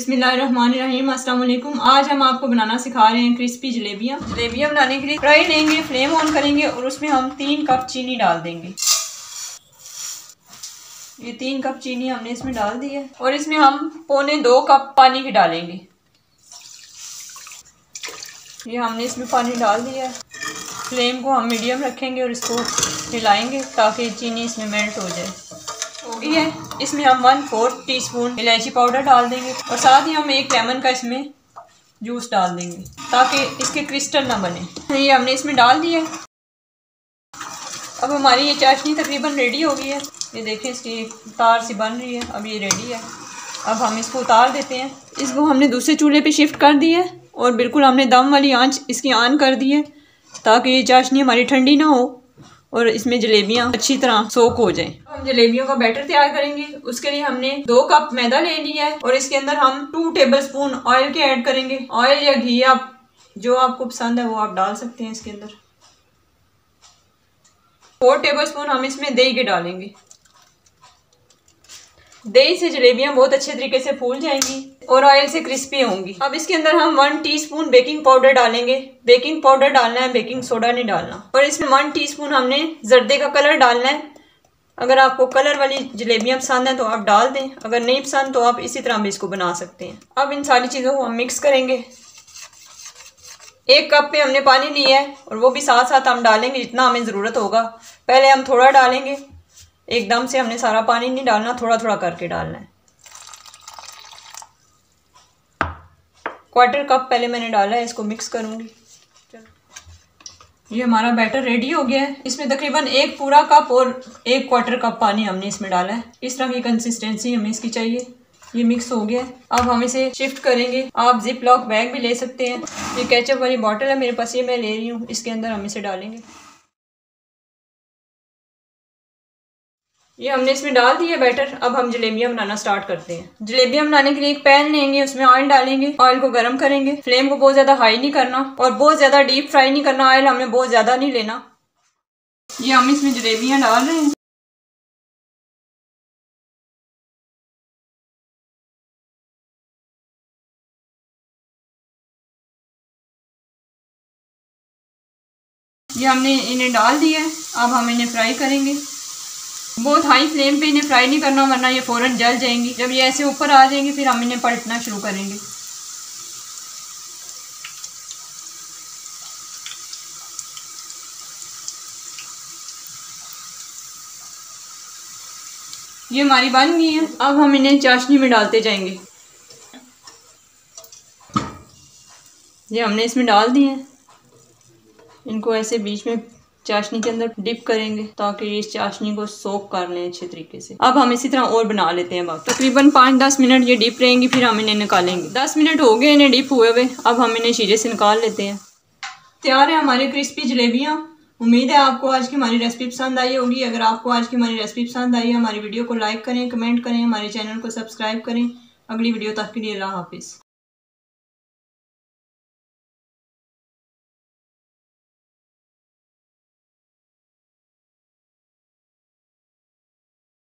बिस्मिल्लाहिर्रहमानिर्रहीम अस्सलाम वालेकुम आज हम आपको बनाना सिखा रहे हैं क्रिस्पी जलेबियाँ। जलेबियाँ बनाने के लिए फ्राई लेंगे, फ्लेम ऑन करेंगे और उसमें हम तीन कप चीनी डाल देंगे। ये तीन कप चीनी हमने इसमें डाल दी है और इसमें हम पौने दो कप पानी की डालेंगे। ये हमने इसमें पानी डाल दिया है। फ्लेम को हम मीडियम रखेंगे और इसको हिलाएँगे ताकि चीनी इसमें मेल्ट हो जाए। हो गई है। इसमें हम वन फोर्थ टी स्पून इलायची पाउडर डाल देंगे और साथ ही हम एक लेमन का इसमें जूस डाल देंगे, ताकि इसके क्रिस्टल ना बने। ये हमने इसमें डाल दिया अब हमारी ये चाशनी तकरीबन रेडी हो गई है। ये देखें, इसकी तार सी बन रही है। अब ये रेडी है। अब हम इसको उतार देते हैं। इसको हमने दूसरे चूल्हे पे शिफ्ट कर दी है और बिल्कुल हमने दम वाली आँच इसकी ऑन कर दी है, ताकि ये चाशनी हमारी ठंडी ना हो। और इसमें जलेबियाँ अच्छी तरह सोक हो जाए। हम जलेबियों का बैटर तैयार करेंगे। उसके लिए हमने दो कप मैदा ले लिया है और इसके अंदर हम टू टेबल स्पून ऑयल के ऐड करेंगे। ऑयल या घी आप, जो आपको पसंद है वो आप डाल सकते हैं इसके अंदर। फोर टेबल स्पून हम इसमें दही के डालेंगे। दही से जलेबियाँ बहुत अच्छे तरीके से फूल जाएँगी और ऑयल से क्रिस्पी होंगी। अब इसके अंदर हम वन टीस्पून बेकिंग पाउडर डालेंगे। बेकिंग पाउडर डालना है बेकिंग सोडा नहीं डालना। और इसमें वन टीस्पून हमने जर्दे का कलर डालना है। अगर आपको कलर वाली जलेबियाँ पसंद हैं तो आप डाल दें। अगर नहीं पसंद तो आप इसी तरह भी इसको बना सकते हैं। अब इन सारी चीज़ों को हम मिक्स करेंगे। एक कप पे हमने पानी लिया है और वो भी साथ साथ हम डालेंगे जितना हमें ज़रूरत होगा। पहले हम थोड़ा डालेंगे। एकदम से हमने सारा पानी नहीं डालना थोड़ा थोड़ा करके डालना है। क्वार्टर कप पहले मैंने डाला है, इसको मिक्स करूँगी। ये हमारा बैटर रेडी हो गया है। इसमें तकरीबन एक पूरा कप और एक क्वार्टर कप पानी हमने इसमें डाला है। इस तरह की कंसिस्टेंसी हमें इसकी चाहिए। ये मिक्स हो गया अब हम इसे शिफ्ट करेंगे। आप जिप लॉक बैग भी ले सकते हैं। ये केचप वाली बॉटल है, मेरे पास ये मैं ले रही हूँ। इसके अंदर हम इसे डालेंगे। ये हमने इसमें डाल दिया बैटर। अब हम जलेबियाँ बनाना स्टार्ट करते हैं। जलेबियाँ बनाने के लिए एक पैन लेंगे, उसमें ऑयल डालेंगे। ऑयल को गर्म करेंगे। फ्लेम को बहुत ज़्यादा हाई नहीं करना और बहुत ज़्यादा डीप फ्राई नहीं करना। ऑयल हमें बहुत ज़्यादा नहीं लेना। ये हम इसमें जलेबियाँ डाल रहे हैं। ये हमने इन्हें डाल दिया है। अब हम इन्हें फ्राई करेंगे। बहुत हाई फ्लेम पे, इन्हें फ्राई नहीं करना, वरना ये फ़ौरन जल जाएँगी। जब ये ऐसे ऊपर आ जाएँगी, फिर हम इन्हें पलटना शुरू करेंगे। ये हमारी बन गई है। अब हम इन्हें चाशनी में डालते जाएँगे। ये हमने इसमें डाल दिए हैं। इनको ऐसे बीच में चाशनी के अंदर डिप करेंगे ताकि इस चाशनी को सोक कर लें अच्छे तरीके से। अब हम इसी तरह और बना लेते हैं बाकी। तकरीबन पाँच दस मिनट ये डिप रहेंगी, फिर हम इन्हें निकालेंगे। दस मिनट हो गए इन्हें डिप हुए हुए। अब हम इन्हें शीरे से निकाल लेते हैं। तैयार है हमारी क्रिस्पी जलेबियाँ। उम्मीद है आपको आज की हमारी रेसिपी पसंद आई होगी। अगर आपको आज की हमारी रेसिपी पसंद आई है, हमारी वीडियो को लाइक करें, कमेंट करें, हमारे चैनल को सब्सक्राइब करें। अगली वीडियो तक के लिए अल्लाह हाफिज़।